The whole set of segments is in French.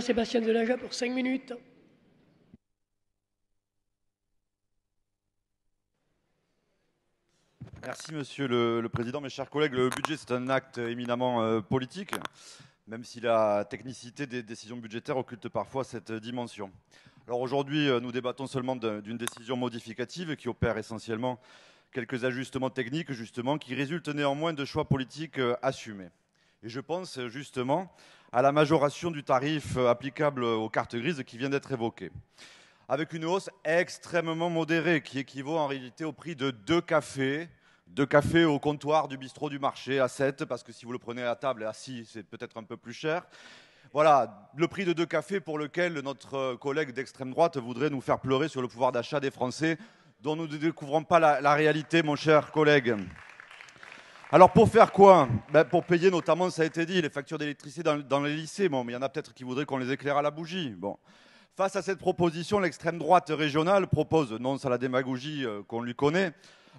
Sébastien Delaja pour 5 minutes. Merci Monsieur le, Président. Mes chers collègues, le budget c'est un acte éminemment euh, politique, même si la technicité des décisions budgétaires occulte parfois cette dimension. Alors aujourd'hui, euh, nous débattons seulement d'une décision modificative qui opère essentiellement quelques ajustements techniques, justement, qui résultent néanmoins de choix politiques euh, assumés. Et je pense justement à la majoration du tarif applicable aux cartes grises qui vient d'être évoquée, avec une hausse extrêmement modérée qui équivaut en réalité au prix de deux cafés, deux cafés au comptoir du bistrot du marché à 7, parce que si vous le prenez à table à 6, c'est peut-être un peu plus cher. Voilà, le prix de deux cafés pour lequel notre collègue d'extrême droite voudrait nous faire pleurer sur le pouvoir d'achat des Français, dont nous ne découvrons pas la réalité, mon cher collègue. Alors pour faire quoi? Ben, Pour payer notamment, ça a été dit, les factures d'électricité dans, les lycées. Bon, mais il y en a peut-être qui voudraient qu'on les éclaire à la bougie. Bon. Face à cette proposition, l'extrême droite régionale propose, non sans la démagogie euh, qu'on lui connaît,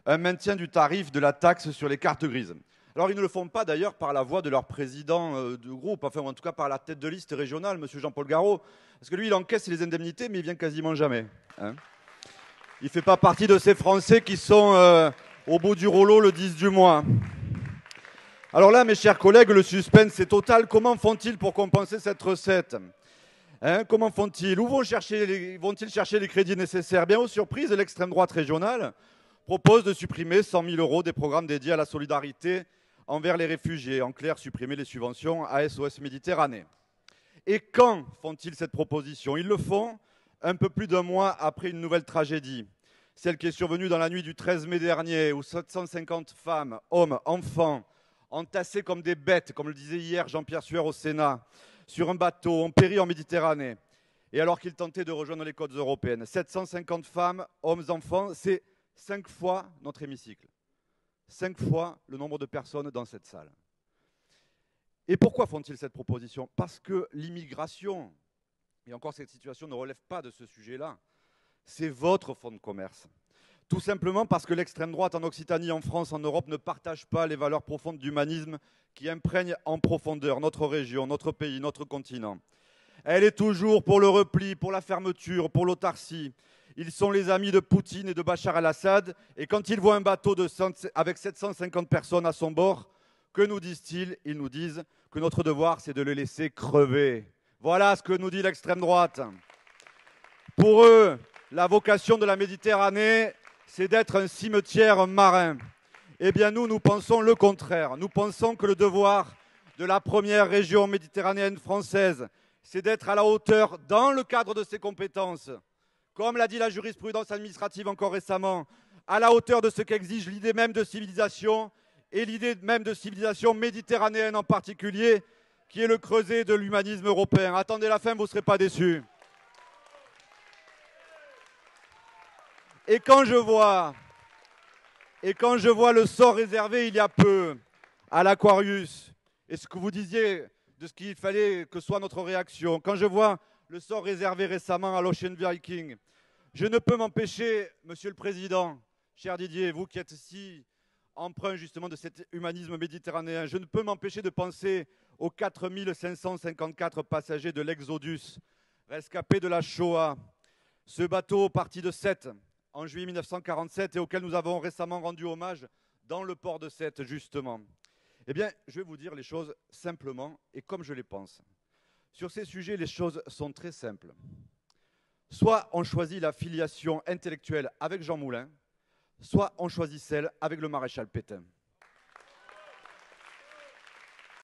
un maintien du tarif de la taxe sur les cartes grises. Alors ils ne le font pas d'ailleurs par la voix de leur président euh, de groupe, enfin en tout cas par la tête de liste régionale, M. Jean-Paul Garot, parce que lui il encaisse les indemnités mais il vient quasiment jamais. Hein. il ne fait pas partie de ces Français qui sont euh, au bout du rouleau le 10 du mois. Alors là, mes chers collègues, le suspense est total. Comment font-ils pour compenser cette recette? Hein, Comment font-ils? Où vont-ils chercher, chercher, les crédits nécessaires? Bien aux surprises, l'extrême droite régionale propose de supprimer 100 000 euros des programmes dédiés à la solidarité envers les réfugiés. En clair, supprimer les subventions à SOS Méditerranée. Et quand font-ils cette proposition? Ils le font un peu plus d'un mois après une nouvelle tragédie, celle qui est survenue dans la nuit du 13 mai dernier, où 750 femmes, hommes, enfants, entassés comme des bêtes, comme le disait hier Jean-Pierre Sueur au Sénat, sur un bateau, ont péri en Méditerranée. Et alors qu'ils tentaient de rejoindre les côtes européennes, 750 femmes, hommes, enfants, c'est cinq fois notre hémicycle. Cinq fois le nombre de personnes dans cette salle. Et pourquoi font-ils cette proposition? Parce que l'immigration, et encore cette situation ne relève pas de ce sujet-là, c'est votre fonds de commerce. Tout simplement parce que l'extrême droite en Occitanie, en France, en Europe ne partage pas les valeurs profondes d'humanisme qui imprègnent en profondeur notre région, notre pays, notre continent. Elle est toujours pour le repli, pour la fermeture, pour l'autarcie. Ils sont les amis de Poutine et de Bachar al-Assad. Et quand ils voient un bateau avec 750 personnes à son bord, que nous disent-ils? Ils nous disent que notre devoir, c'est de le laisser crever. Voilà ce que nous dit l'extrême droite. Pour eux, la vocation de la Méditerranée, c'est d'être un cimetière marin. Eh bien, nous, nous pensons le contraire. Nous pensons que le devoir de la première région méditerranéenne française, c'est d'être à la hauteur, dans le cadre de ses compétences, comme l'a dit la jurisprudence administrative encore récemment, à la hauteur de ce qu'exige l'idée même de civilisation et l'idée même de civilisation méditerranéenne en particulier, qui est le creuset de l'humanisme européen. Attendez la fin, vous ne serez pas déçus. Et quand je vois, et quand je vois le sort réservé il y a peu à l'Aquarius, et ce que vous disiez de ce qu'il fallait que soit notre réaction, quand je vois le sort réservé récemment à l'Ocean Viking, je ne peux m'empêcher, Monsieur le Président, cher Didier, vous qui êtes si emprunt justement de cet humanisme méditerranéen, je ne peux m'empêcher de penser aux 4554 passagers de l'Exodus, rescapés de la Shoah, ce bateau parti de Sète, en juillet 1947 et auquel nous avons récemment rendu hommage dans le port de Sète, justement. Eh bien, je vais vous dire les choses simplement et comme je les pense. Sur ces sujets, les choses sont très simples. Soit on choisit la filiation intellectuelle avec Jean Moulin, soit on choisit celle avec le maréchal Pétain.